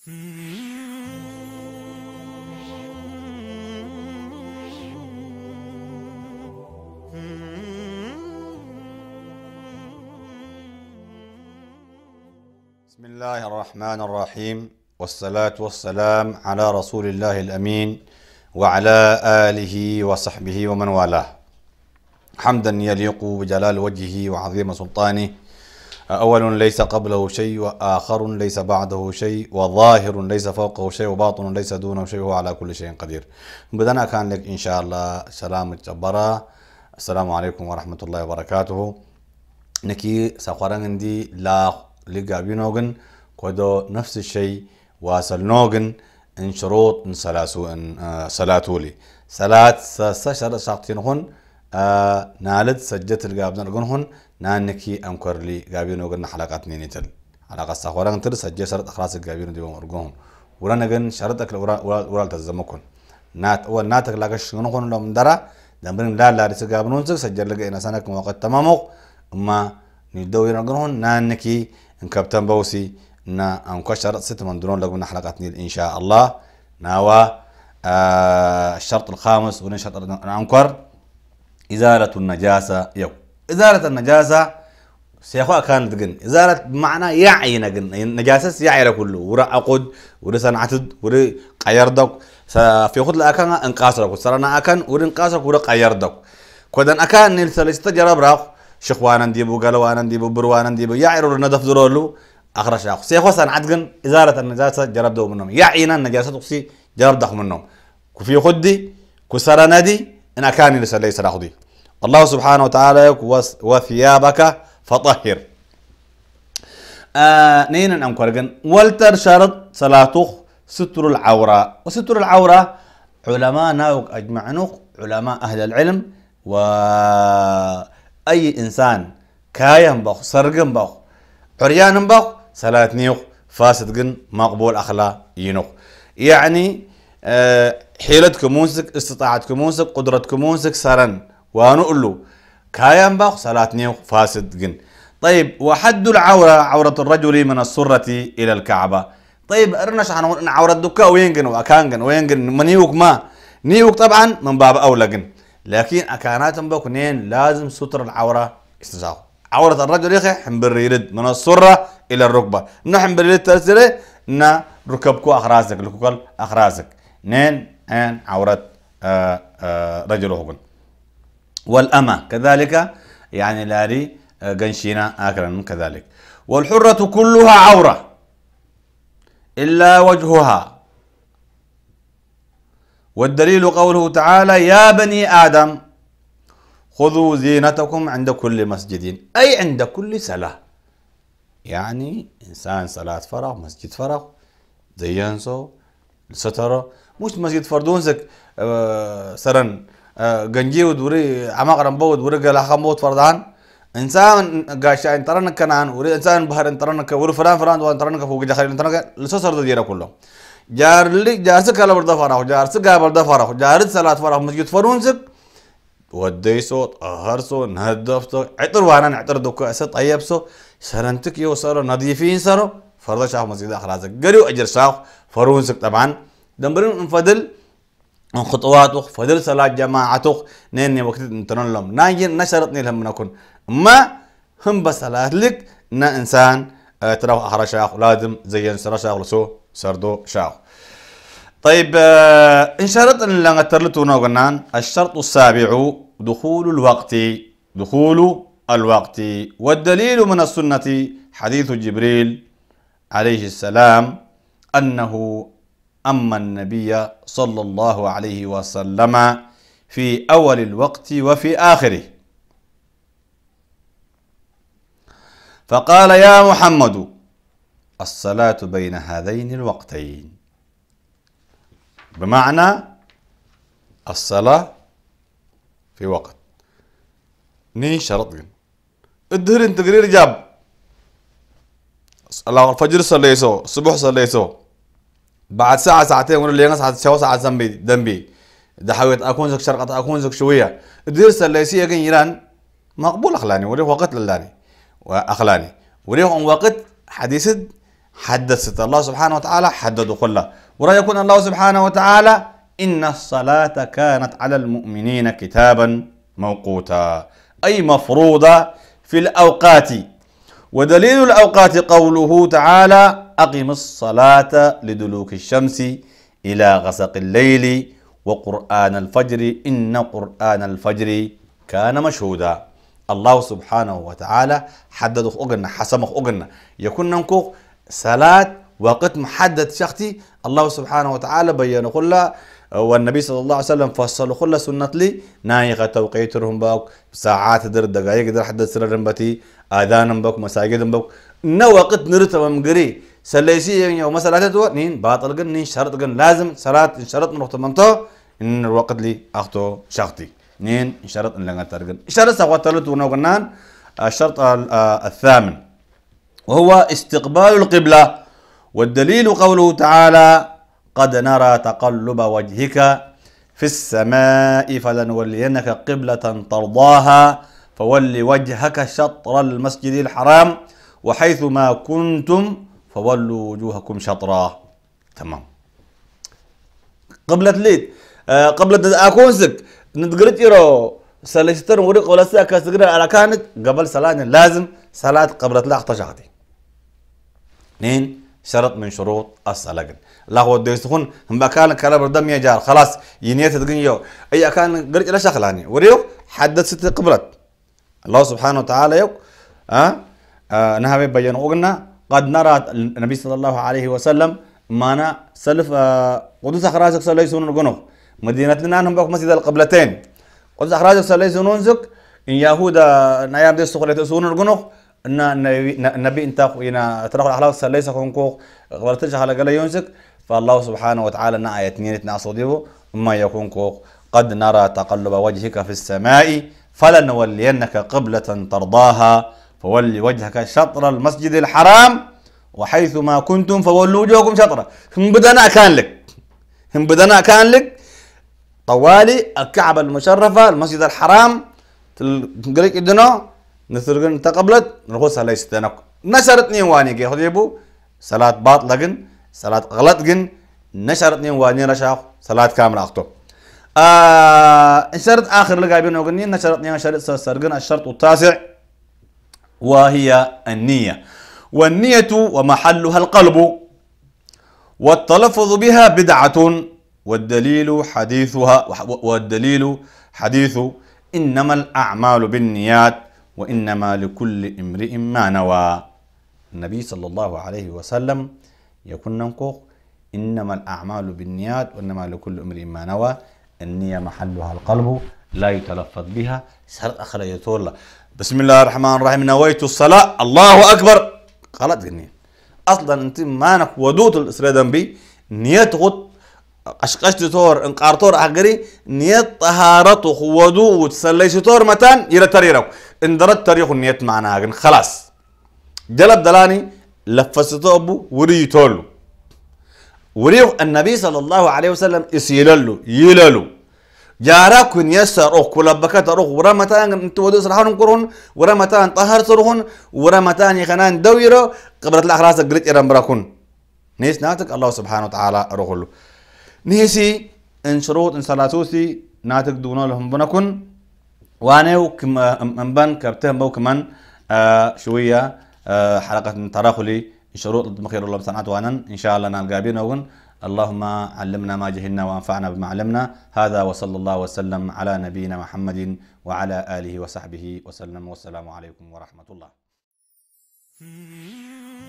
بسم الله الرحمن الرحيم والصلاة والسلام على رسول الله الأمين وعلى آله وصحبه ومن والاه حمدا يليق بجلال وجهه وعظيم سلطانه أول ليس قبله شيء وآخر ليس بعده شيء وظاهر ليس فوقه شيء وباطن ليس دونه شيء وهو على كل شيء قدير. بدنا كان لك إن شاء الله سلام الجبرة السلام عليكم ورحمة الله وبركاته. نكي سقران عندي لا لقابينوغن كودو نفس الشيء واصل نوغن. إن شروط إن سلاسو إن آه سلاتولي. سلات سشر شاقتين هون آه نالد سجت القابنا نانكي انكر لي قابينوغن حلقات نينيتل. حلقة ساخوران تر سجل شرط أخلاص القابينو ديوم ارقون ولا نغن شرطك ولا تزمكن نات أول ناتك لاقش نغن لهم درا دمبرن لا لا رسي قابنون سجل لقى إن سنك وقت تمامو أما ندو يرقون نانكي إن كابتن بوسي نا أنكو شرط ست من دون لقمنا حلقات نيل إن شاء الله. ناوا آه الشرط الخامس ون شرط انكر إزالة النجاسة يو إزالة النجاسة سيخوا كان دقن إزالة بمعنى يعي نقن نجاسة يعي لكله ورا اقود ورا سنعتد ورا قيردك. في خد الأكان انقاصرك. سرنا أكان ورا انقاصرك ورا قيردك. كودن أكان نيل سلسة جرب راق شخوانا ديبو قالوانا ديبو بروانا ديبو. يعيرو ندف درولو. أخرش اخو سيخو سان عدقن إزالة النجاسة جرب دو منهم. يعينا النجاسة تقصي جرب دخ منهم. كفي خدي كسر ندي إن اكاني لسلي سراخدي الله سبحانه وتعالى وثيابك فطهر. آه نين انكرجن والتر شرط صلاتك ستر العورة. وستر العورة علماء ناوك أجمعنوك علماء أهل العلم و اي إنسان كاين بخ سرقن بخ عريان بخ صلاة نيوخ فاسد جن مقبول اخلا ينوخ. يعني أه حيلتك موسك استطاعتك موسك قدرتك موسك سرن. ونقول له كاين بخ صلاة نيوخ فاسد جن. طيب وحد العورة عورة الرجل من السرة إلى الكعبة. طيب ارنش عن عورة دكا جن وين جن؟ منيوك ما؟ نيوك طبعا من باب أولى جن. لكن أكانات بكنين لازم ستر العورة استزاغ. عورة الرجل يخي حنبر يرد من السرة إلى الركبة. حنبر يرد ترسله إن ركبكو أخرازك لكوكل أخرازك. نين ان عورة آآ آآ رجل هكذا والأمة. كذلك يعني لاري قنشينا آكرا كذلك. والحرة كلها عورة إلا وجهها. والدليل قوله تعالى يا بني آدم خذوا زينتكم عند كل مسجد أي عند كل صلاة. يعني إنسان صلاة فرغ مسجد فرغ زينسو سترة. مش مسجد فردونسك آه سرن جنجي ودوري عمق رمبو ودوري قلا خموت فردان. إنسان قاشا انترنك كنان وري إنسان بحر انترنك وري فلان فلان وانترنك فوق جخل انترنك لسوسر ديرا كلهم جارلي جارس كلا بردا فرح جارس قا بردا فرح جارس صلاة فرح مسجد فرونسك. وديسو طهرسو نهدفتو عطر وأنا عطر دوكو اسا طيبسو سرنتك يو سرو نظيفين سرو. فرضا شاف مسجد اخرازك قريو أجر شاف فرونسك طبعا. دمبرين ان خطواتك فضل صلاة جماعتك نين وقت انترن لهم ناجين نشرتني لهم نكون ما هم بصلاة لك نا إنسان آه ترى اخر شاخ لازم زين سر شاخ لسو سردو شاخ. طيب آه أن شرط ان لنا ترلتو نوغنان الشرط السابع دخول الوقت. دخول الوقت. والدليل من السنة حديث جبريل عليه السلام أنه أما النبي صلى الله عليه وسلم في أول الوقت وفي آخره. فقال يا محمد الصلاة بين هذين الوقتين. بمعنى الصلاة في وقت. ني شرط الدهر انت تقرير جاب. الفجر صليسو الصبح صليسو بعد ساعة ساعتين ولا لين ساعة شو ساعة ذنبي ذنبي. ده حاولت أكون زك شرقة أكون زك شوية. الدرس اللي يصير يجي إيران مقبول أخلاني وليه وقت للاني وأخلاني. وليه وقت حديث حدثت الله سبحانه وتعالى حددوا كلها ورا يكون الله سبحانه وتعالى إن الصلاة كانت على المؤمنين كتابا موقوتا. أي مفروضة في الأوقات. ودليل الأوقات قوله تعالى أقم الصلاة لدلوك الشمس إلى غسق الليل وقرآن الفجر إن قرآن الفجر كان مشهودا. الله سبحانه وتعالى حدد أغنى حسم أغنى. يكون ننكو صلاة وقت محدد شختي الله سبحانه وتعالى بين كلها والنبي صلى الله عليه وسلم فصل كل سنة لي نايقة توقيتهم باك ساعات در دقائق در حدد سر بتي آذان باك مساجد باك نو وقت نرتب مقري سليسي صلاة تو نين باطل جن نين شرط جن لازم صلاة شرط من وقت منتو إن الوقت لي أختو شختي نين شرط إن لنا ترجن شرط سوات تلت ونوغنان الشرط الثامن. وهو استقبال القبلة. والدليل قوله تعالى قد نرى تقلب وجهك في السماء فلنولينك قبلة ترضاها فول وجهك شطر المسجد الحرام وحيث ما كنتم فولوا وجوهكم شطرا. تمام. قبلة ليد آه قبلة أكونسك نتقرت إيرو سلستر ورق ولا ساكا سجرا على كانت قبل صلاة لازم صلاة قبلة لا اختشعتي اثنين شرط من شروط الصلاة. لا هو ديسخون هم بكان كلا بردم يا جار. خلاص ينيت تقول يو. أي كان قرج لا شغلاني. وريو حدد ست قبلت. الله سبحانه وتعالى يو. أه؟ أه نهى بيان قلنا قد نرى النبي صلى الله عليه وسلم مانا سلف قدس اخراجك صلى الله عليه وسلم مدينة لنا هم مسجد القبلتين. قدس اخراجك صلى الله عليه وسلم ان يهودا نيام دي سخلة سون الجنوخ إن النبي انت هنا ترى الأخلاق صلى الله عليه وسلم قبلتش على قال يونسك فالله سبحانه وتعالى نا آية نين تناصديبو ما يكون كوق قد نرى تقلب وجهك في السماء. فلنولينك قبلة ترضاها. فول وجهك شطر المسجد الحرام وحيث ما كنتم فولوا وجوهكم شطرة. هم بدنا كان لك هم بدنا كان لك طوالي الكعبة المشرفة المسجد الحرام تلقيك إدنو نثرقن تقبلت نغوص على يستنك. نشرت نيواني كي خديبو صلاة باطلة صلاة غلط جن نشرت نين واني رشاق صلاة كاملة أختو آه شرط آخر لقابين وقنين نشرت نين شرط سرقن الشرط التاسع. وهي النية. والنية ومحلها القلب. والتلفظ بها بدعة. والدليل حديثها والدليل حديث إنما الأعمال بالنيات وإنما لكل امرئ ما نوى. النبي صلى الله عليه وسلم يكون ننكوخ إنما الأعمال بالنيات وإنما لكل امرئ ما نوى. النية محلها القلب لا يتلفظ بها. شرط أخر يتولى بسم الله الرحمن الرحيم. نويت الصلاة. الله أكبر. غلط جنين. أصلا أنت مانك ودوت الإسرائيل بي نية غط أشقشت تور انقارتور أغري نية طهارته ودو وتسليش تور متان يرى تريرك إن درت تاريخ النية معنا خلاص. جلب دلاني. لفسته أبو وري تولو. وريو النبي صلى الله عليه وسلم يسيللو يللو جارا كن يسر أو كل بكت أروح ورا متان انت ودو سرحون كرون ورا متان طهر سرهون ورا متان يخنان دويرو قبرت الأخلاص قلت إرم براكون نيس ناتك الله سبحانه وتعالى له نيسي إن شروط إن صلاتوسي ناتك دون لهم بنكون وانيو كم انبان كبتهم بو كمان آه شوية آه حلقة تراخلي شروط مخير الله بسنعات وأنا إن شاء الله نلقى بينا اللهم علمنا ما جهلنا وانفعنا بما علمنا. هذا وصلى الله وسلم على نبينا محمد وعلى آله وصحبه وسلم. والسلام عليكم ورحمة الله. Hmm.